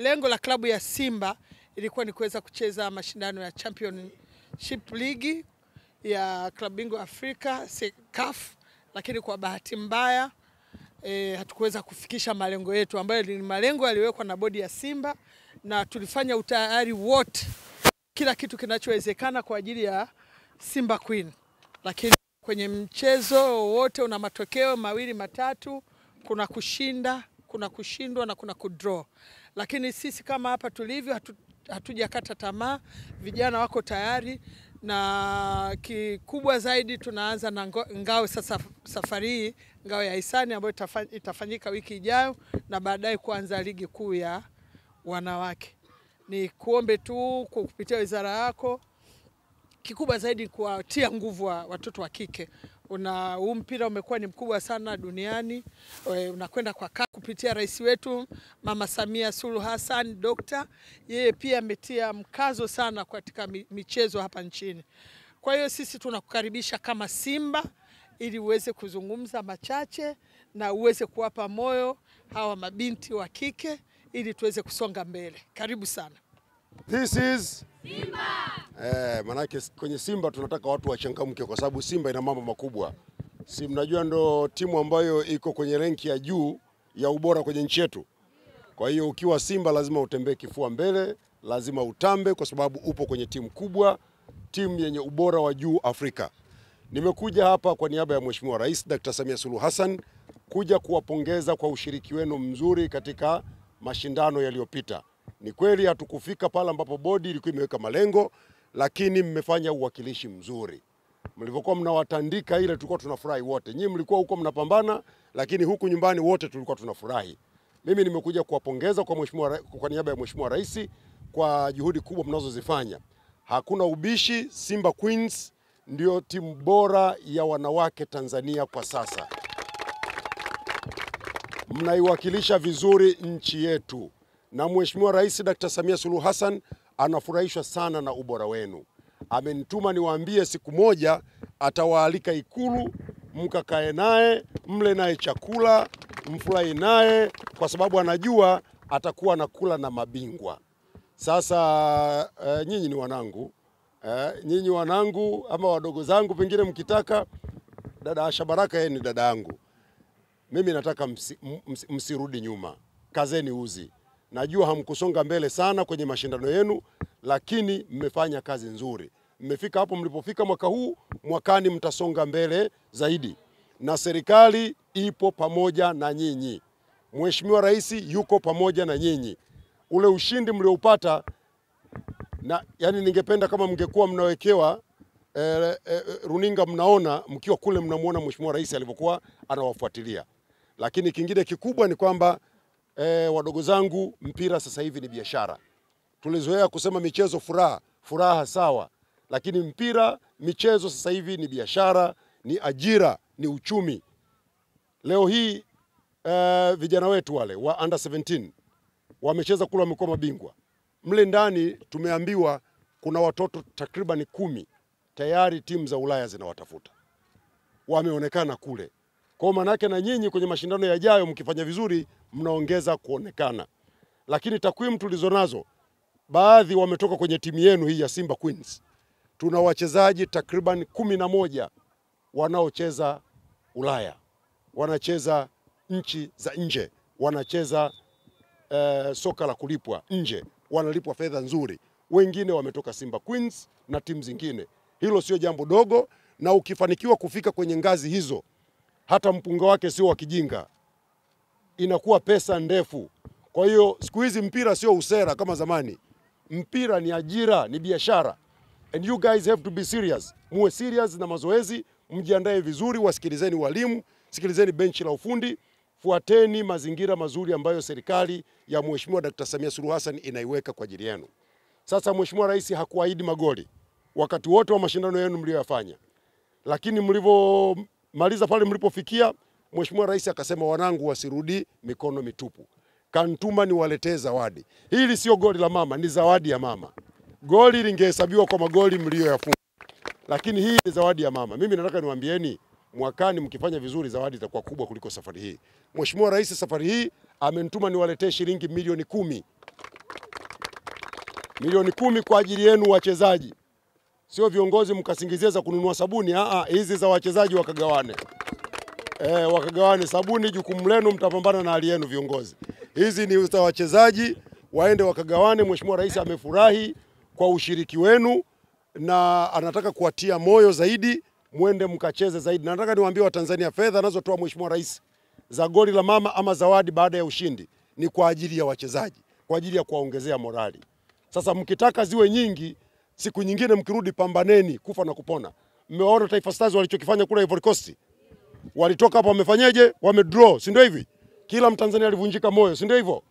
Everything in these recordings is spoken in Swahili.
lengo la klabu ya Simba ilikuwa ni kuweza kucheza mashindano ya Championship League ya klabu bingwa Afrika CAF, lakini kwa bahati mbaya e, hatukuweza kufikisha malengo yetu ambayo ni malengo yaliyowekwa na bodi ya Simba, na tulifanya utayari wote, kila kitu kinachowezekana kwa ajili ya Simba Queen, lakini kwenye mchezo wote una matokeo mawili matatu, kuna kushinda, kuna kushindwa na kuna kudraw. Lakini sisi kama hapa tulivyo, hatu, hatujakata tamaa, vijana wako tayari na kikubwa zaidi tunaanza na ngao sasa, safari hii ngao ya hisani ambayo itafanyika wiki ijayo na baadaye kuanza ligi kuu ya wanawake. Ni kuombe tu kwa kupitia wizara yako, kikubwa zaidi kuwatia nguvu wa watoto wa kike. Una huu mpira umekuwa ni mkubwa sana duniani, unakwenda kwa kasi kupitia rais wetu Mama Samia Suluhu Hassan Dokta, yeye pia ametia mkazo sana katika michezo hapa nchini. Kwa hiyo sisi tunakukaribisha kama Simba ili uweze kuzungumza machache na uweze kuwapa moyo hawa mabinti wa kike ili tuweze kusonga mbele. Karibu sana. This is Simba. Eh, manake kwenye Simba tunataka watu wachangamke kwa sababu Simba ina mambo makubwa. Si mnajua ndo timu ambayo iko kwenye renki ya juu ya ubora kwenye nchi yetu. Kwa hiyo ukiwa Simba lazima utembee kifua mbele, lazima utambe kwa sababu upo kwenye timu kubwa, timu yenye ubora wa juu Afrika. Nimekuja hapa kwa niaba ya Mheshimiwa Rais Dr. Samia Suluhu Hassan kuja kuwapongeza kwa ushiriki wenu mzuri katika mashindano yaliyopita. Ni kweli hatukufika pale ambapo bodi ilikuwa imeweka malengo, lakini mmefanya uwakilishi mzuri. Mlivyokuwa mnawatandika ile, tulikuwa tunafurahi wote. Nyinyi mlikuwa huko mnapambana, lakini huku nyumbani wote tulikuwa tunafurahi. Mimi nimekuja kuwapongeza kwa mheshimiwa, kwa niaba ya Mheshimiwa Rais kwa juhudi kubwa mnazozifanya. Hakuna ubishi, Simba Queens ndio timu bora ya wanawake Tanzania kwa sasa. Mnaiwakilisha vizuri nchi yetu na Mheshimiwa Rais Dr. Samia Suluhu Hassan anafurahishwa sana na ubora wenu. Amenituma niwaambie siku moja atawaalika Ikulu, mkakae naye, mle naye chakula, mfurahi naye, kwa sababu anajua atakuwa anakula na mabingwa. Sasa eh, nyinyi ni wanangu eh, nyinyi wanangu ama wadogo zangu, pengine mkitaka. Dada Asha Baraka yeye ni dada yangu, mimi nataka msi, msi, msirudi nyuma, kazeni uzi Najua hamkusonga mbele sana kwenye mashindano yenu, lakini mmefanya kazi nzuri. Mmefika hapo mlipofika mwaka huu, mwakani mtasonga mbele zaidi, na serikali ipo pamoja na nyinyi. Mheshimiwa Rais yuko pamoja na nyinyi. Ule ushindi mlioupata na yani, ningependa kama mngekuwa mnawekewa e, e, runinga, mnaona mkiwa kule, mnamwona Mheshimiwa Rais alivyokuwa anawafuatilia. Lakini kingine kikubwa ni kwamba E, wadogo zangu, mpira sasa hivi ni biashara. Tulizoea kusema michezo furaha, furaha sawa, lakini mpira, michezo sasa hivi ni biashara, ni ajira, ni uchumi. Leo hii uh, vijana wetu wale wa under 17 wamecheza kule, wamekuwa mabingwa. Mle ndani tumeambiwa kuna watoto takriban kumi tayari timu za Ulaya zinawatafuta, wameonekana kule. Kwa maana na nyinyi kwenye mashindano yajayo mkifanya vizuri mnaongeza kuonekana, lakini takwimu tulizo nazo, baadhi wametoka kwenye timu yenu hii ya Simba Queens. Tuna wachezaji takriban kumi na moja wanaocheza Ulaya, wanacheza nchi za nje, wanacheza eh, soka la kulipwa nje, wanalipwa fedha nzuri. Wengine wametoka Simba Queens na timu zingine. Hilo sio jambo dogo, na ukifanikiwa kufika kwenye ngazi hizo, hata mpunga wake sio wa kijinga inakuwa pesa ndefu. Kwa hiyo siku hizi mpira sio usera kama zamani. Mpira ni ajira, ni biashara, and you guys have to be serious. Muwe serious na mazoezi, mjiandae vizuri, wasikilizeni walimu, sikilizeni benchi la ufundi, fuateni mazingira mazuri ambayo serikali ya Mheshimiwa Dkt. Samia Suluhu Hassan inaiweka kwa ajili yenu. Sasa Mheshimiwa Rais hakuahidi magoli wakati wote wa mashindano yenu mliyoyafanya, lakini mlivyomaliza pale mlipofikia Mheshimiwa Rais akasema wanangu wasirudi mikono mitupu, kantuma niwaletee zawadi. Hili sio goli la mama, ni zawadi ya mama. Goli lingehesabiwa kwa magoli mliyoyafunga, lakini hii ni zawadi ya mama. Mimi nataka niwaambieni, mwakani mkifanya vizuri, zawadi itakuwa kubwa kuliko safari hii. Mheshimiwa Rais safari hii amenituma niwaletee shilingi milioni kumi milioni kumi kwa ajili yenu wachezaji, sio viongozi mkasingizia za kununua sabuni. Aa, hizi za wachezaji wakagawane. Eh, wakagawane sabuni, jukumu lenu, mtapambana na hali yenu viongozi. Hizi ni za wachezaji, waende wakagawane. Mheshimiwa Rais amefurahi kwa ushiriki wenu na anataka kuwatia moyo zaidi, mwende mkacheze zaidi. Na nataka niwaambie Watanzania, fedha anazotoa Mheshimiwa Rais za goli la mama ama zawadi baada ya ushindi ni kwa ajili ya wachezaji, kwa ajili ya kuwaongezea morali. Sasa mkitaka ziwe nyingi, siku nyingine mkirudi, pambaneni kufa na kupona. Mmewaona Taifa Stars walichokifanya kule Ivory Coast walitoka hapa wamefanyeje? Wamedraw, si ndio hivi? Kila Mtanzania alivunjika moyo, si ndio hivyo?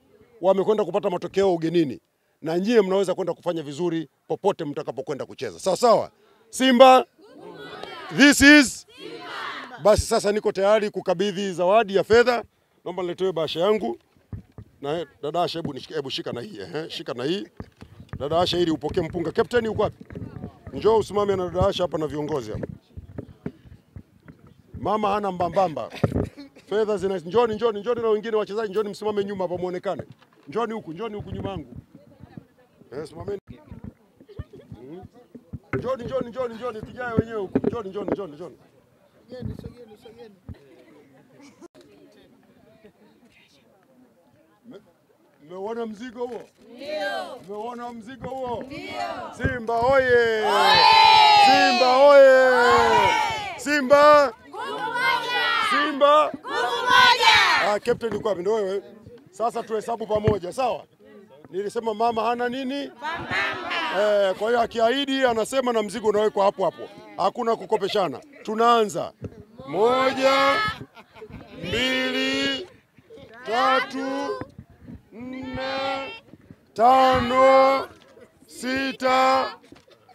Wamekwenda kupata matokeo ugenini, na nyie mnaweza kwenda kufanya vizuri popote mtakapokwenda kucheza, sawa sawa. Simba, this is basi. Sasa niko tayari kukabidhi zawadi ya fedha. Naomba niletewe bahasha yangu na dada Asha, hebu hebu shika na hii eh, shika na hii dada Asha, ili upokee mpunga. Captain uko wapi? Njoo usimame na dada Asha hapa na viongozi hapa. Mama hana mbambamba. Fedha zina njoni, njoni, njoni na wengine wachezaji, njoni msimame nyuma hapa muonekane. Njoni huku, njoni huku nyuma yangu. Eh, simameni. Mm. Njoni, njoni, njoni, njoni tujae wenyewe huku. Njoni, njoni, njoni, njoni. Sogeni, sogeni, sogeni. Mmeuona mzigo huo? Ndio. Mmeuona mzigo huo? Ndio. Simba oye! Simba oye! Simba! Simba! Ah, captain uko wapi? Ndio wewe. Sasa tuhesabu pamoja, sawa? Nilisema mama hana nini? Eh, kwa hiyo akiahidi anasema na mzigo unawekwa hapo hapo. Hakuna kukopeshana. Tunaanza. Moja, mbili, tatu, nne, tano, sita,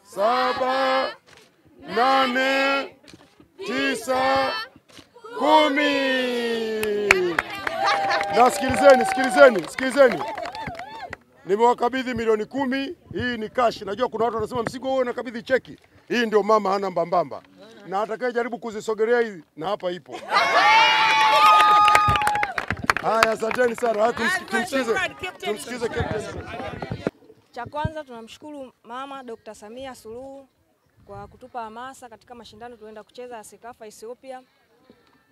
saba, nane, tisa, kumi. Na sikilizeni, sikilizeni, sikilizeni, nimewakabidhi milioni kumi. Hii ni cash. Najua kuna watu wanasema msigo huo unakabidhi cheki. Hii ndio mama hana mbambamba, na atakayejaribu kuzisogelea hizi na hapa ipo. Haya, asanteni sana. Tumsikize, tumsikize captain. Cha kwanza tunamshukuru Mama Dr. Samia Suluhu kwa kutupa hamasa katika mashindano tunaenda kucheza ya Sekafa Ethiopia.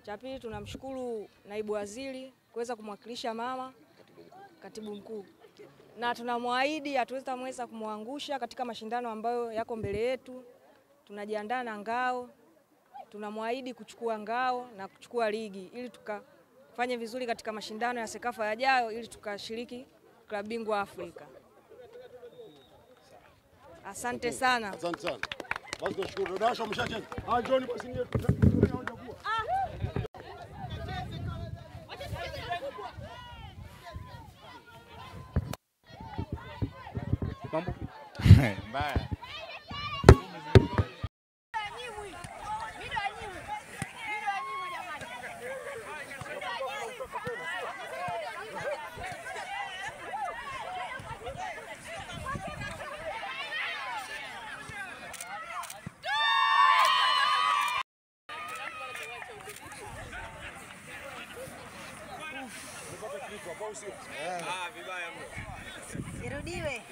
Cha pili tunamshukuru naibu waziri kuweza kumwakilisha mama, katibu mkuu, na tunamwaahidi hatutamweza kumwangusha katika mashindano ambayo yako mbele yetu. Tunajiandaa na ngao, tunamwaahidi kuchukua ngao na kuchukua ligi ili tukafanye vizuri katika mashindano ya Sekafa yajayo ili tukashiriki klabu bingwa Afrika. Asante sana. Asante sana. Basi tunashukuru. Dada Asha umeshacheza? Ah, njoni basi nyie. Mambo mbaya. ¡Vive!